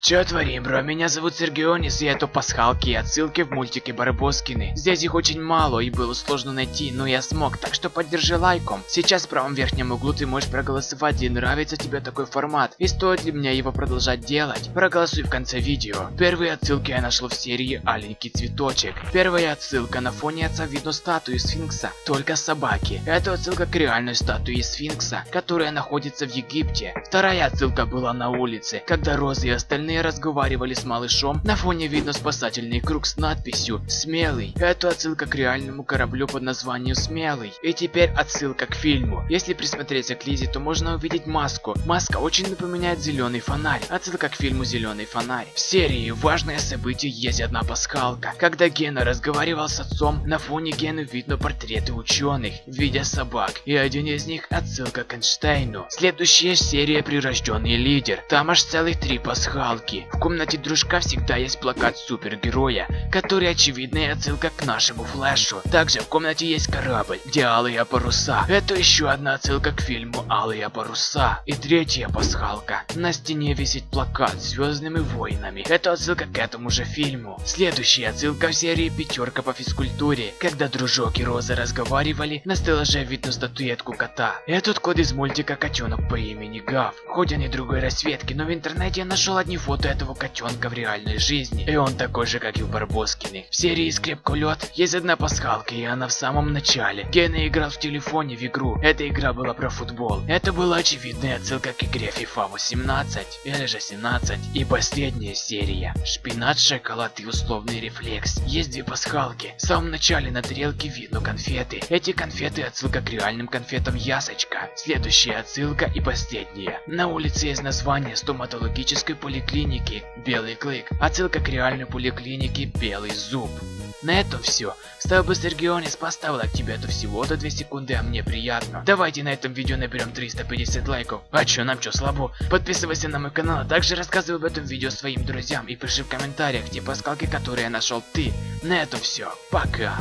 Чё творим, бро? Меня зовут Сергионис, и это пасхалки и отсылки в мультике Барбоскины. Здесь их очень мало, и было сложно найти, но я смог, так что поддержи лайком. Сейчас в правом верхнем углу ты можешь проголосовать, и нравится тебе такой формат, и стоит ли мне его продолжать делать. Проголосуй в конце видео. Первые отсылки я нашел в серии «Аленький цветочек». Первая отсылка на фоне отца видно статую сфинкса, только собаки. Это отсылка к реальной статуе сфинкса, которая находится в Египте. Вторая отсылка была на улице, когда Роза и остальные остальные разговаривали с малышом, на фоне видно спасательный круг с надписью «Смелый». Это отсылка к реальному кораблю под названием «Смелый». И теперь отсылка к фильму. Если присмотреться к Лизе, то можно увидеть маску. Маска очень напоминает зеленый фонарь. Отсылка к фильму «Зеленый фонарь». В серии важное событие есть одна пасхалка. Когда Гена разговаривал с отцом, на фоне Гены видно портреты ученых в виде собак. И один из них отсылка к Эйнштейну. Следующая серия «Прирожденный лидер». Там аж целых три пасхалки отсылки. В комнате дружка всегда есть плакат супергероя, который очевидная отсылка к нашему флешу. Также в комнате есть корабль, где алые паруса. Это еще одна отсылка к фильму Алые паруса. И третья пасхалка. На стене висит плакат с Звездными войнами. Это отсылка к этому же фильму. Следующая отсылка в серии Пятерка по физкультуре. Когда дружок и Роза разговаривали, на стеллаже видно статуэтку кота. Этот код из мультика Котенок по имени Гав. Хоть он и другой расцветки, но в интернете я нашел одни фото этого котенка в реальной жизни. И он такой же, как и у Барбоскиных. В серии «Скрепку лед» есть одна пасхалка, и она в самом начале. Гена играл в телефоне в игру. Эта игра была про футбол. Это была очевидная отсылка к игре FIFA 18 или же 17. И последняя серия. Шпинат, шоколад и условный рефлекс. Есть две пасхалки. В самом начале на тарелке видно конфеты. Эти конфеты отсылка к реальным конфетам Ясочка. Следующая отсылка и последняя. На улице есть название стоматологической поликлиники поликлиники Белый Клык. Отсылка к реальной поликлинике Белый Зуб. На этом все. Ставь быстро Геонис, поставил от тебя это всего до 2 секунды, а мне приятно. Давайте на этом видео наберем 350 лайков. А чё, нам чё, слабо? Подписывайся на мой канал, а также рассказывай об этом видео своим друзьям и пиши в комментариях те пасхалки, которые нашел ты. На этом все. Пока.